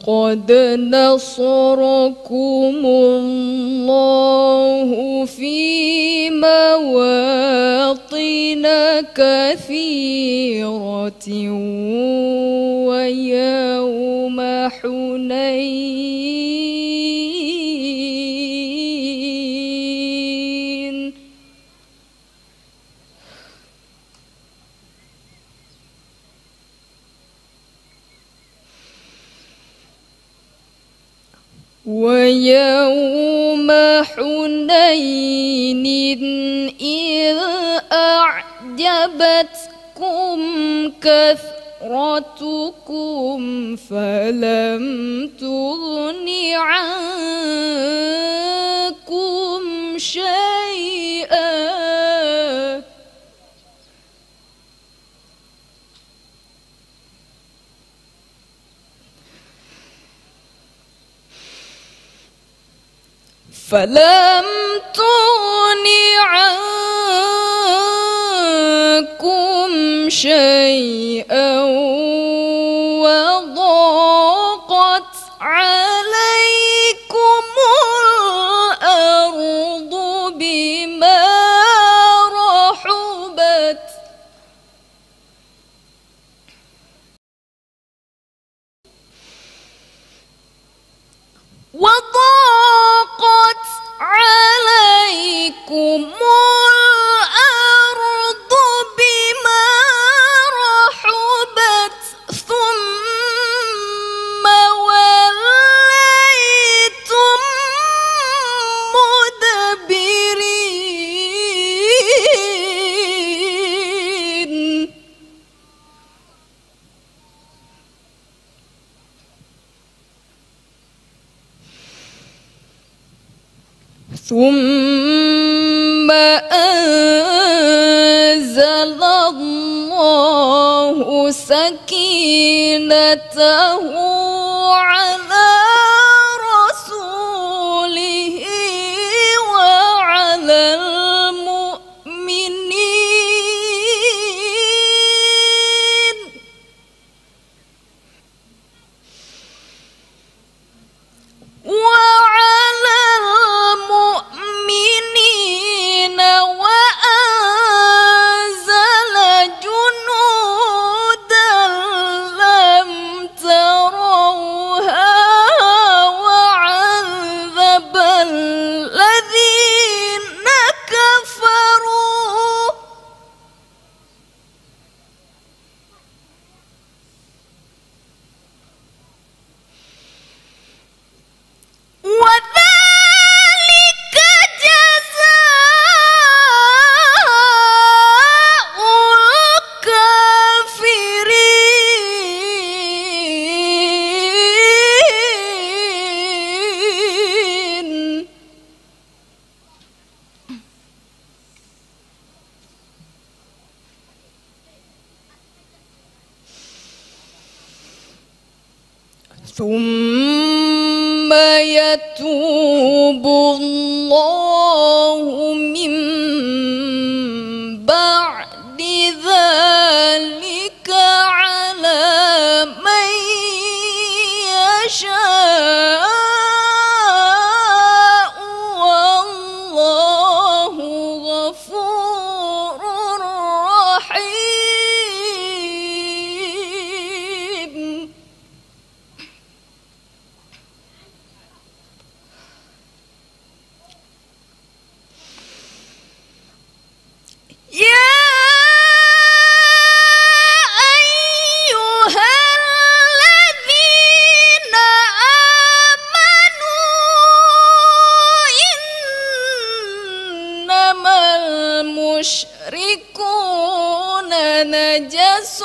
لقد نصركم الله في مواطن كثيرة. ويوم حنين إذ أعجبتكم كثرتكم فلم تغن عنكم فلم تغن عنكم شيئا وضاقت عليكم الأرض بما رحبت. وضاقت ثم أنزل الله سكينته على رسوله وعلى المؤمنين. وعلى ثم يتوب الله من يشركون نجس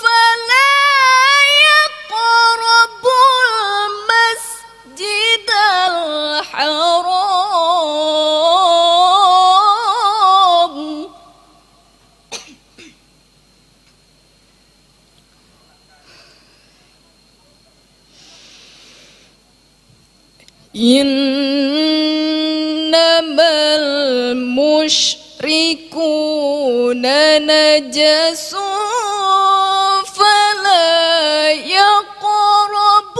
فلا يقرب المسجد الحرام. إن إنما المشركون نجس فلا يقربوا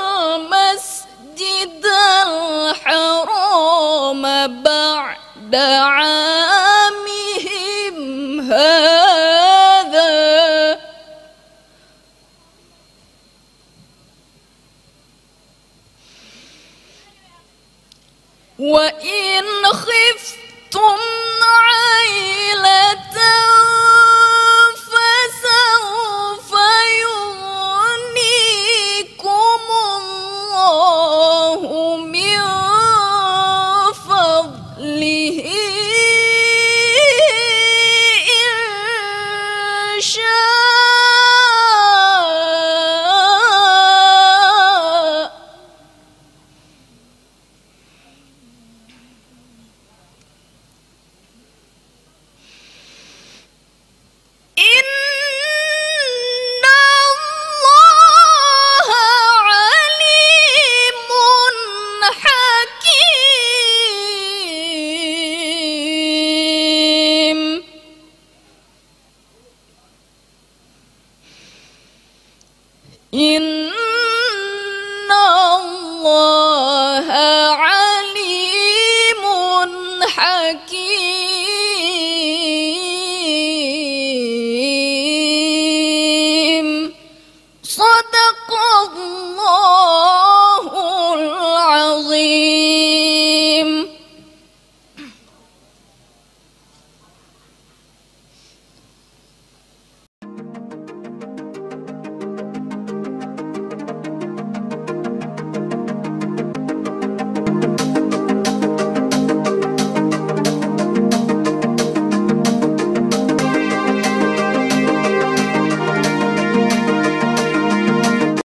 المسجد الحرام بعد وإن خفتم